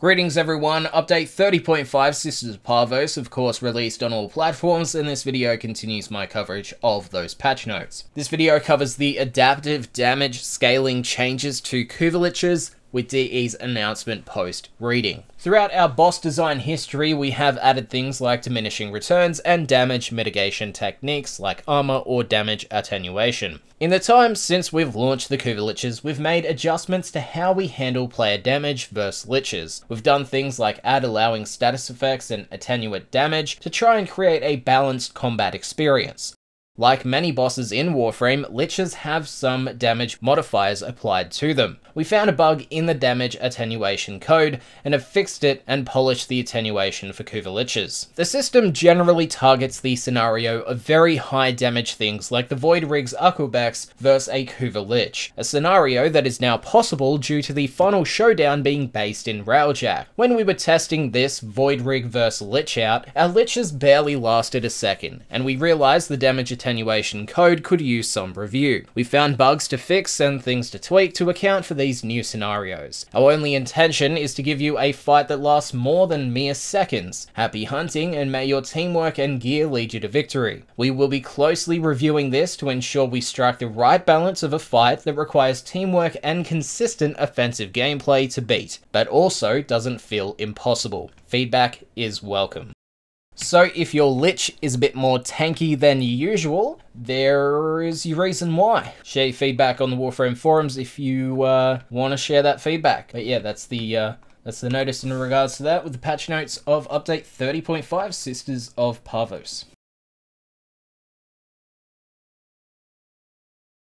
Greetings everyone, update 30.5 Sisters of Parvos, of course released on all platforms, and this video continues my coverage of those patch notes. This video covers the adaptive damage scaling changes to Kuva Lich's with DE's announcement post reading. Throughout our boss design history, we have added things like diminishing returns and damage mitigation techniques like armor or damage attenuation. In the time since we've launched the Kuva Liches, we've made adjustments to how we handle player damage versus liches. We've done things like add allowing status effects and attenuate damage to try and create a balanced combat experience. Like many bosses in Warframe, liches have some damage modifiers applied to them. We found a bug in the damage attenuation code and have fixed it and polished the attenuation for Kuva Liches. The system generally targets the scenario of very high damage things like the Void Rig's Arquebex versus a Kuva Lich, a scenario that is now possible due to the final showdown being based in Railjack. When we were testing this Void Rig versus Lich out, our liches barely lasted a second, and we realized the damage attenuation code could use some review. We found bugs to fix and things to tweak to account for these new scenarios. Our only intention is to give you a fight that lasts more than mere seconds. Happy hunting and may your teamwork and gear lead you to victory. We will be closely reviewing this to ensure we strike the right balance of a fight that requires teamwork and consistent offensive gameplay to beat, but also doesn't feel impossible. Feedback is welcome. So if your Lich is a bit more tanky than usual, there is your reason why. Share feedback on the Warframe forums if you uh, want to share that feedback. But yeah, that's the uh, that's the notice in regards to that with the patch notes of update 30.5 Sisters of Parvos.